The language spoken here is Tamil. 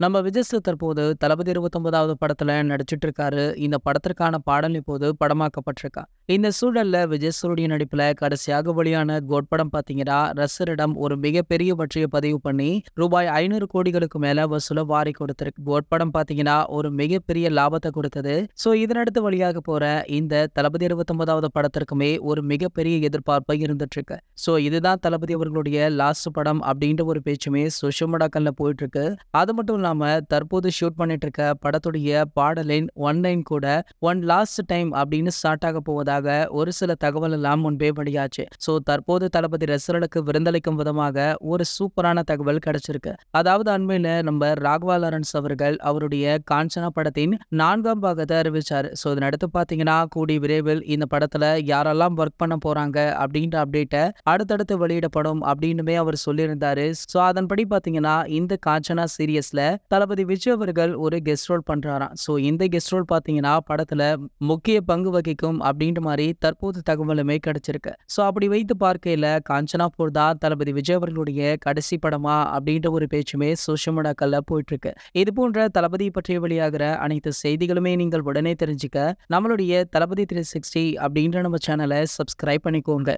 நம்ம விஜய் சார் தற்போது தளபதி 29வது படத்துல நடிச்சிட்டு இருக்காரு. இந்த படத்திற்கான பாடல் இப்போது படமாக்கப்பட்டிருக்கா. இந்த சூழல்ல விஜயசூரிய நடிப்புல கடைசியாக வெளியான கோட் படம் பார்த்தீங்கன்னா, ரசரிடம் ஒரு மிகப்பெரிய பற்றிய பதிவு பண்ணி ரூபாய் ஐநூறு கோடிகளுக்கு மேல வசூல வாரி கொடுத்திருக்கு. கோட் படம் பார்த்தீங்கன்னா, ஒரு மிகப்பெரிய லாபத்தை கொடுத்தது. ஸோ இதனடுத்து வழியாக போற இந்த தளபதி 29வது படத்திற்குமே ஒரு மிகப்பெரிய எதிர்பார்ப்பை இருந்துட்டு இருக்கு. ஸோ இதுதான் தளபதி அவர்களுடைய லாஸ்ட் படம் அப்படின்ற ஒரு பேச்சுமே சோஷியல் மீடியாக்கள்ல போயிட்டு இருக்கு. அது மட்டும் இல்லாம தற்போது ஷூட் பண்ணிட்டு இருக்க படத்துடைய பாடலின் ஒன் லைன் கூட ஒன் லாஸ்ட் டைம் அப்படின்னு ஸ்டார்ட் ஆக போவதாக ஒரு சில தகவல் எல்லாம் முன்பே வெளியாச்சு. ஸோ தற்போது தளபதி ரசிகர்களுக்கு விருந்தளிக்கும் விதமாக ஒரு சூப்பரான தகவல் கிடைச்சிருக்கு. அதாவது அண்மையில நம்ம ராகவா லாரன்ஸ் அவர்கள் அவருடைய காஞ்சனா படத்தின் நான்காம் பாகத்தை அறிவிச்சாரு. ஸோ இதனடுத்து பார்த்தீங்கன்னா, கூடி விரைவில் இந்த படத்துல யாரெல்லாம் ஒர்க் பண்ண போறாங்க அப்படின்ற அப்டேட்டை அடுத்தடுத்து வெளியிடப்படும் அப்படின்னுமே அவர் சொல்லியிருந்தாரு. ஸோ அதன்படி பார்த்தீங்கன்னா, இந்த காஞ்சனா சீரியஸ்ல தளபதி விஜய் அவர்கள் ஒரு கெஸ்ட் ரோல் பண்றாராம். ஸோ இந்த கெஸ்ட் ரோல் பார்த்தீங்கன்னா, படத்துல முக்கிய பங்கு வகிக்கும் அப்படின்ற மாதிரி தற்போது தகவலுமே கிடைச்சிருக்கு. ஸோ அப்படி வைத்து பார்க்கையில காஞ்சனா போர் தான் தளபதி விஜய் அவர்களுடைய கடைசி படமா அப்படின்ற ஒரு பேச்சுமே சோஷியல் மீடியாக்கள்ல போயிட்டு இருக்கு. இது போன்ற தளபதி பற்றி வெளியாகிற அனைத்து செய்திகளுமே நீங்கள் உடனே தெரிஞ்சுக்க நம்மளுடைய தளபதி 360 அப்படின்ற நம்ம சேனலை சப்ஸ்கிரைப் பண்ணிக்கோங்க.